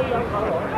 Đi vô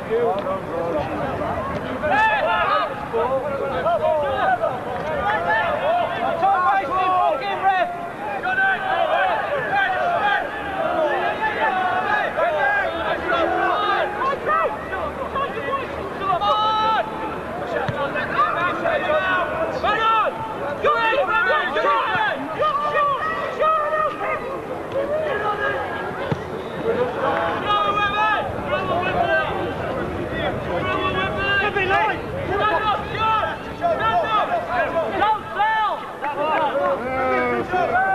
Go!